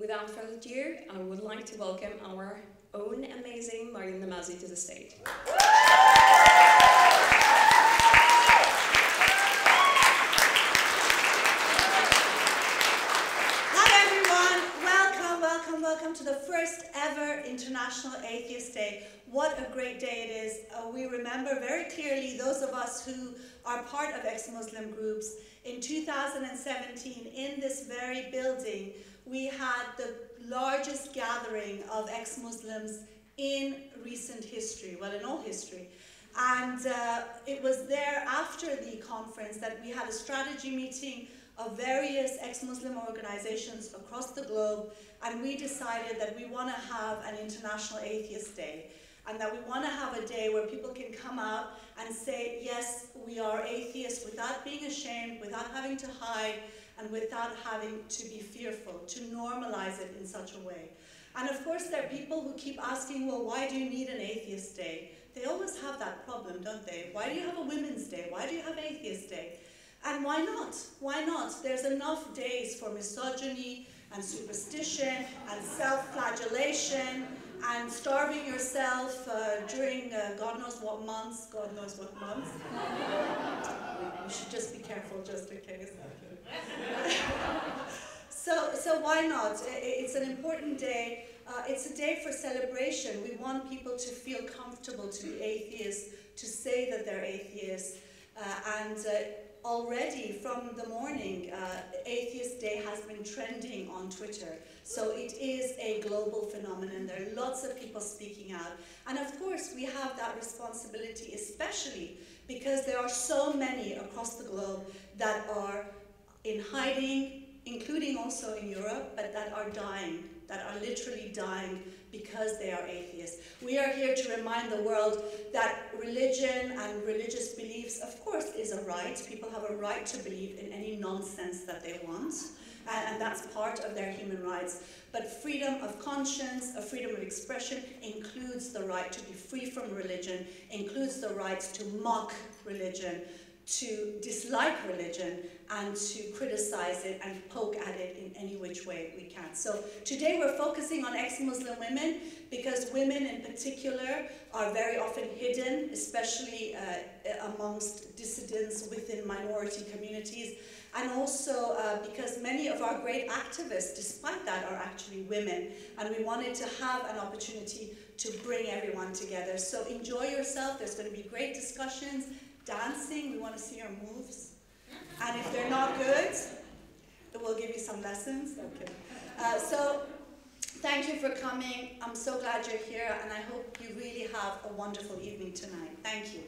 without further ado, I would like to welcome our own amazing Maryam Namazie to the stage. Hi everyone, welcome, welcome, welcome to the first ever International Atheist Day. What a great day it is. Uh, we remember very clearly those of us who are part of ex-Muslim groups. In 2017, in this very building, we had the largest gathering of ex-Muslims in recent history, well in all history. And uh, it was there after the conference that we had a strategy meeting of various ex-Muslim organizations across the globe, and we decided that we want to have an International Atheist Day, and that we want to have a day where people can come out and say, yes, we are atheists without being ashamed, without having to hide, and without having to be fearful, to normalize it in such a way. And of course, there are people who keep asking, well, why do you need an atheist day? They always have that problem, don't they? Why do you have a Women's Day? Why do you have Atheist Day? And why not? Why not? There's enough days for misogyny and superstition and self-flagellation and starving yourself uh, during uh, God knows what months, God knows what months. you should just be careful just in case. so, so why not? It's an important day. Uh, it's a day for celebration. We want people to feel comfortable to be atheists, to say that they're atheists, uh, and uh, already from the morning, uh, Day has been trending on Twitter. So it is a global phenomenon. There are lots of people speaking out. And of course, we have that responsibility, especially because there are so many across the globe that are in hiding, including also in Europe, but that are dying, that are literally dying because they are atheists. We are here to remind the world that religion and religious beliefs, of course, is a right. People have a right to believe in any nonsense that they want, and, that's part of their human rights. But freedom of conscience, a freedom of expression, includes the right to be free from religion, includes the right to mock religion, to dislike religion and to criticize it and poke at it in any which way we can. So today we're focusing on ex-Muslim women because women in particular are very often hidden, especially uh, amongst dissidents within minority communities, and also uh, because of our great activists, despite that, are actually women, and we wanted to have an opportunity to bring everyone together. So enjoy yourself, there's going to be great discussions, dancing, we want to see your moves. And if they're not good, we'll give you some lessons. Okay. Uh, so thank you for coming. I'm so glad you're here, and I hope you really have a wonderful evening tonight. Thank you.